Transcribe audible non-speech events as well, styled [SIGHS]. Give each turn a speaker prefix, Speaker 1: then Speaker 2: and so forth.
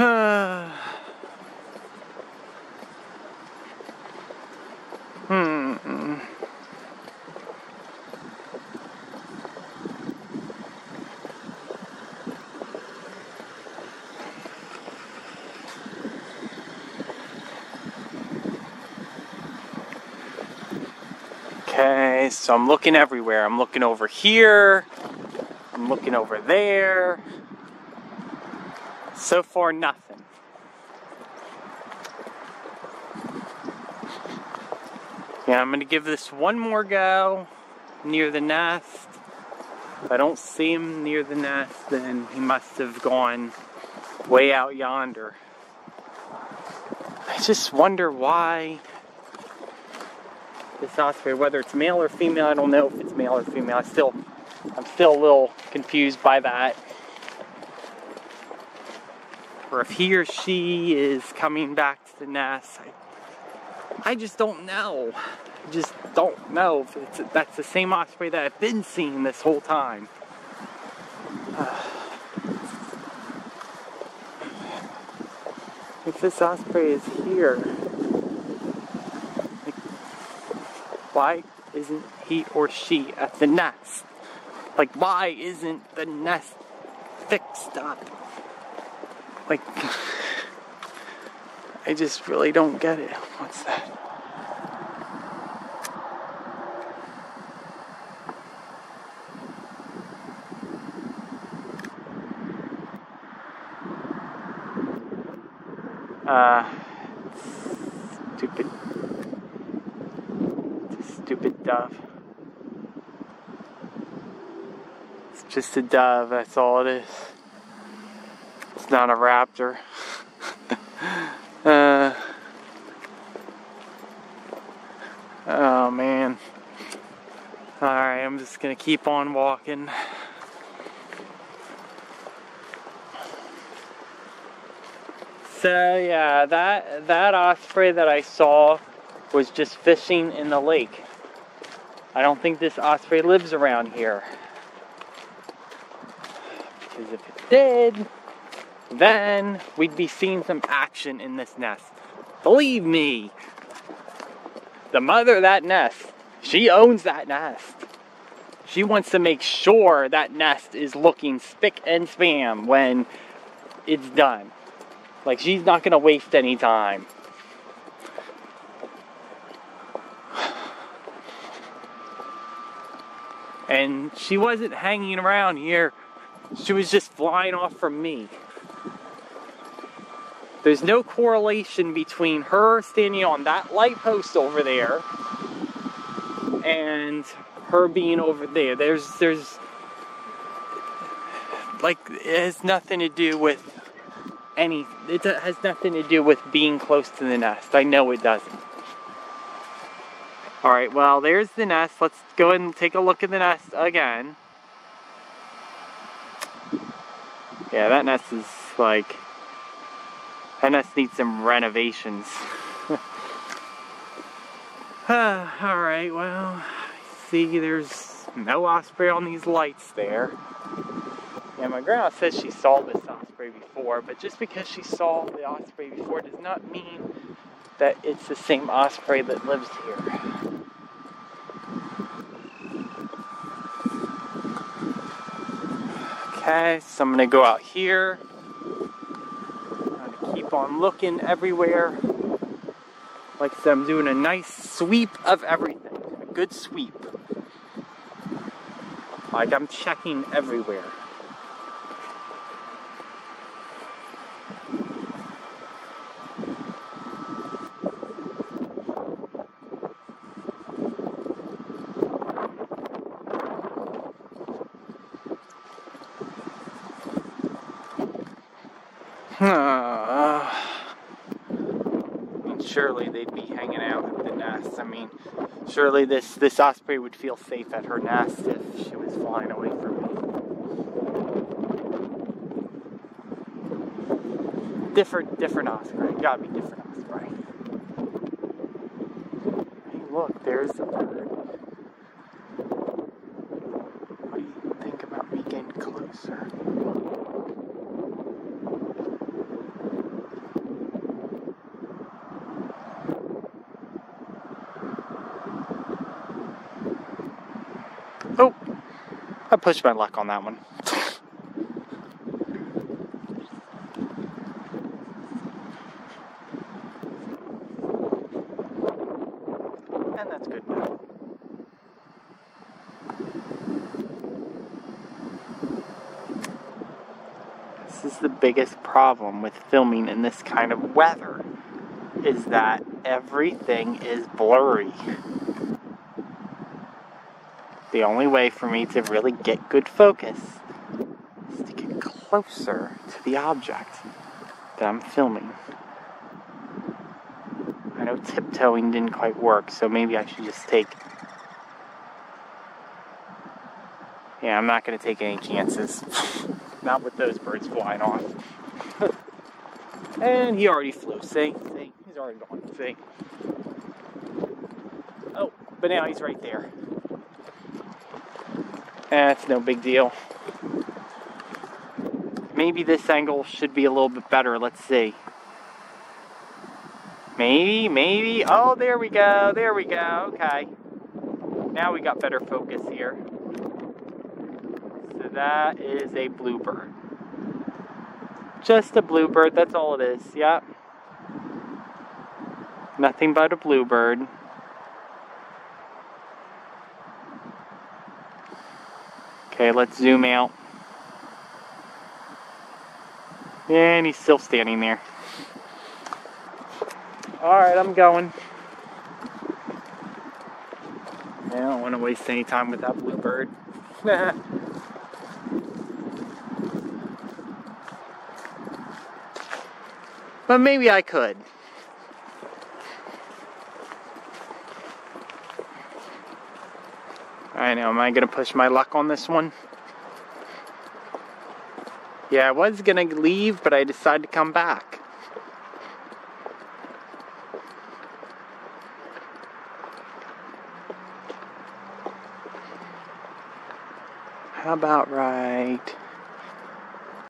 Speaker 1: hmm. Okay, so I'm looking everywhere. I'm looking over here. I'm looking over there. So far, nothing. Yeah, I'm gonna give this one more go near the nest. If I don't see him near the nest, then he must have gone way out yonder. I just wonder why this osprey, whether it's male or female, I don't know if it's male or female. I still, I'm still a little confused by that. Or if he or she is coming back to the nest. I, I just don't know. I just don't know if it's, that's the same osprey that I've been seeing this whole time. Uh, if this osprey is here, like, why isn't he or she at the nest? Like, why isn't the nest fixed up? Like, I just really don't get it. What's that? Uh, stupid stupid dove. It's just a dove, that's all it is. Not a raptor. [LAUGHS] uh, oh man. Alright, I'm just gonna keep on walking. So yeah, that that osprey that I saw was just fishing in the lake. I don't think this osprey lives around here. Because if it did, then we'd be seeing some action in this nest. Believe me, the mother of that nest, she owns that nest. She wants to make sure that nest is looking spick and spam when it's done. Like, she's not going to waste any time. And she wasn't hanging around here. She was just flying off from me. There's no correlation between her standing on that light post over there and her being over there. There's, there's, like, it has nothing to do with any, it has nothing to do with being close to the nest. I know it doesn't. All right, well, there's the nest. Let's go and take a look at the nest again. Yeah, that nest is like, nest needs some renovations. [SIGHS] All right, well, see, there's no osprey on these lights there. Yeah, my grandma says she saw this osprey before, but just because she saw the osprey before does not mean that it's the same osprey that lives here. Okay, so I'm gonna go out here. I'm on looking everywhere. Like I said, I'm doing a nice sweep of everything. A good sweep. Like I'm checking everywhere. Uh, surely they'd be hanging out at the nest. I mean, surely this, this osprey would feel safe at her nest if she was flying away from me. Different, different osprey. Gotta be different osprey. Hey, look, there's a bird. What do you think about me getting closer? Oh, I pushed my luck on that one. and that's good now. This is the biggest problem with filming in this kind of weather is that everything is blurry. The only way for me to really get good focus is to get closer to the object that I'm filming. I know tiptoeing didn't quite work, so maybe I should just take. Yeah, I'm not going to take any chances. [LAUGHS] not with those birds flying off. [LAUGHS] and he already flew. See? See? He's already gone. See? Oh, but now he's right there. Eh, that's no big deal. Maybe this angle should be a little bit better. Let's see. Maybe, maybe. Oh, there we go. There we go. Okay. Now we got better focus here. So that is a bluebird. Just a bluebird. That's all it is. Yep. Nothing but a bluebird. Okay, let's zoom out. And he's still standing there. Alright, I'm going. I don't want to waste any time with that bluebird. [LAUGHS] but maybe I could. I know, am I to push my luck on this one? Yeah, I was to leave, but I decided to come back. How about right